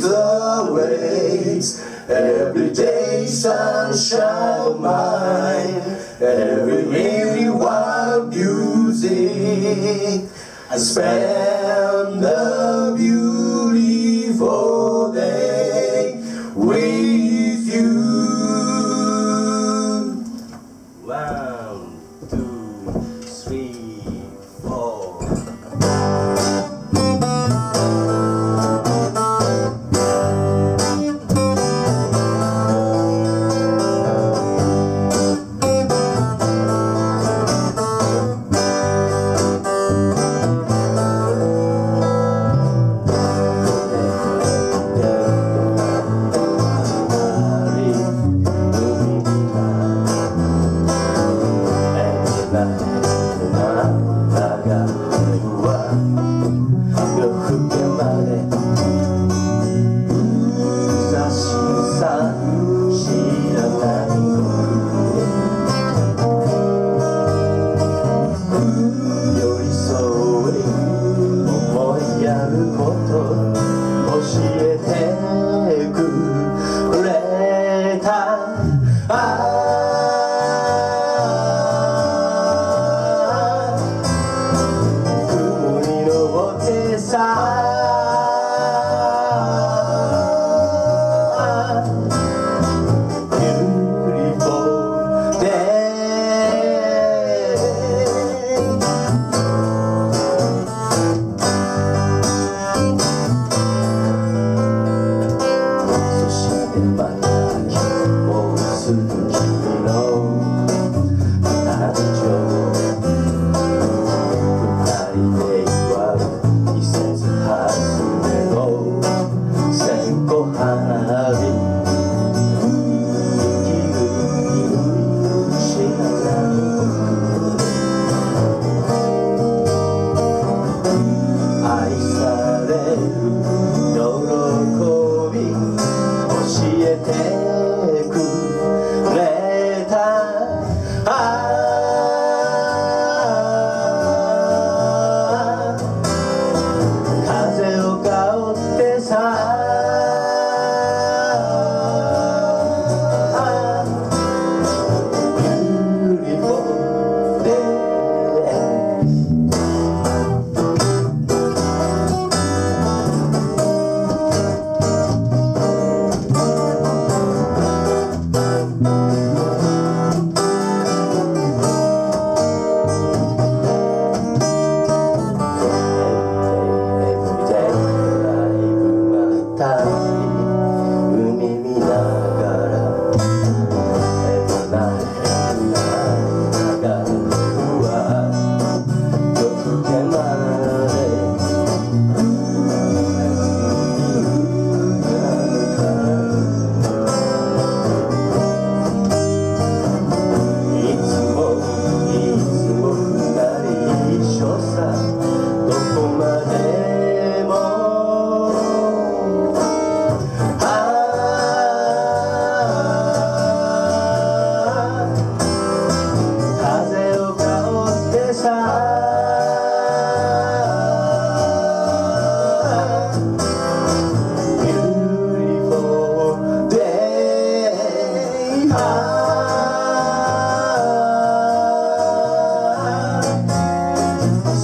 the waves. Every day sun shall mine, every merry wild music. I spend the Và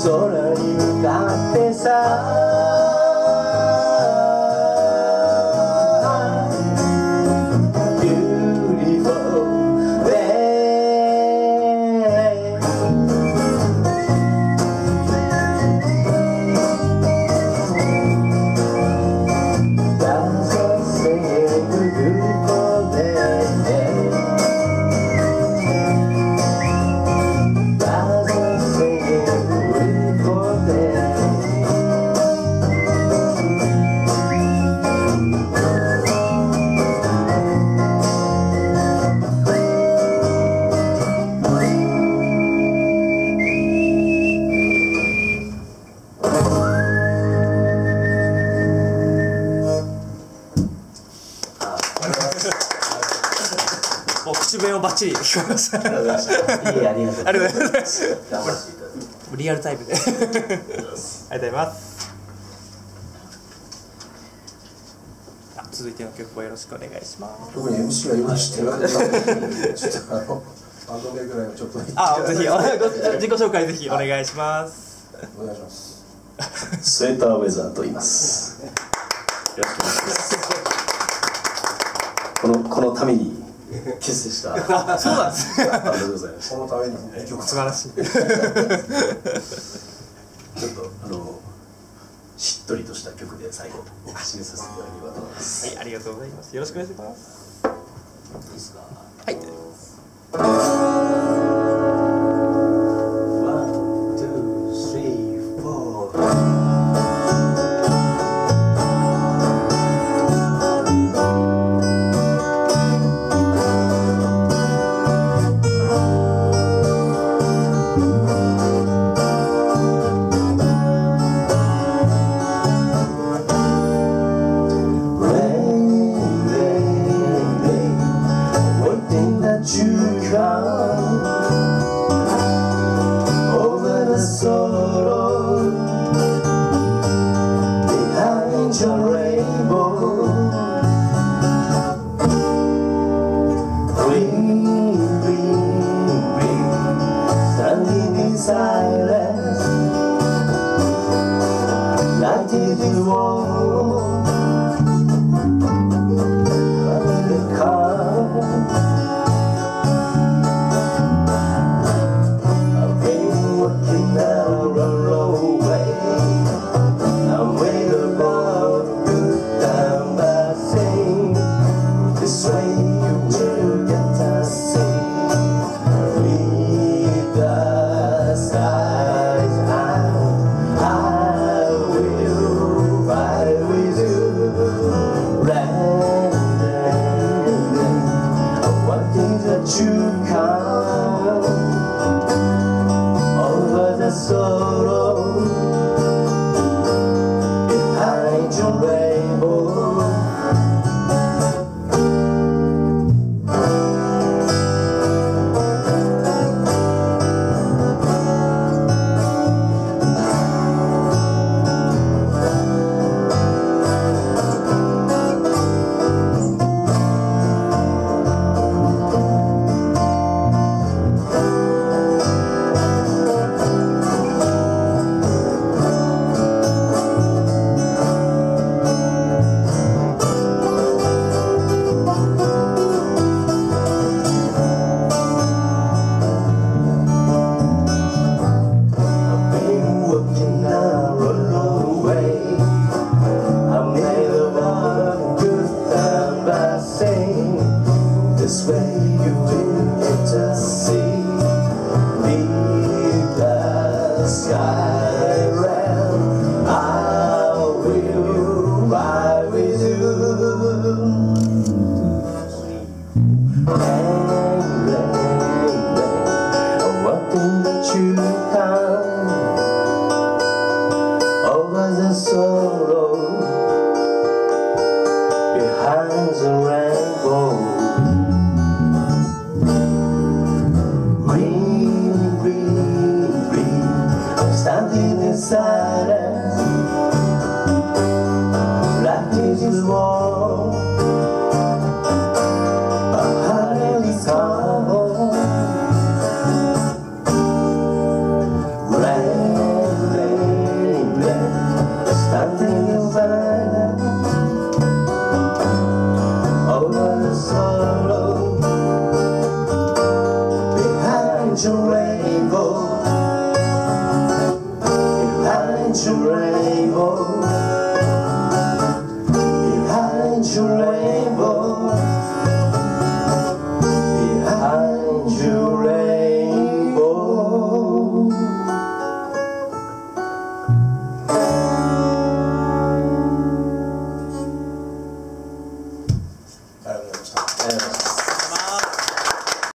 horas. 口笛をバッチリ聞こえました。ありがとうございま。ありがとうございます。ます。リアルタイプで。ありがとうございます。続いての曲をよろしくお願いします。特に MC て。バンドぐらいちょっと。あ、ぜひ、自己紹介ぜひお願いします。お願いします。スウェーターウェザーと言います。よろしくお願いします。この、このために。結成した。そうなんです。ねバンドでございます。そのために2曲素晴らしい ちょっとあのしっとりとした曲で最後締めさせていただければと思います。はいありがとうございます。よろしくお願いします。いいですか？はい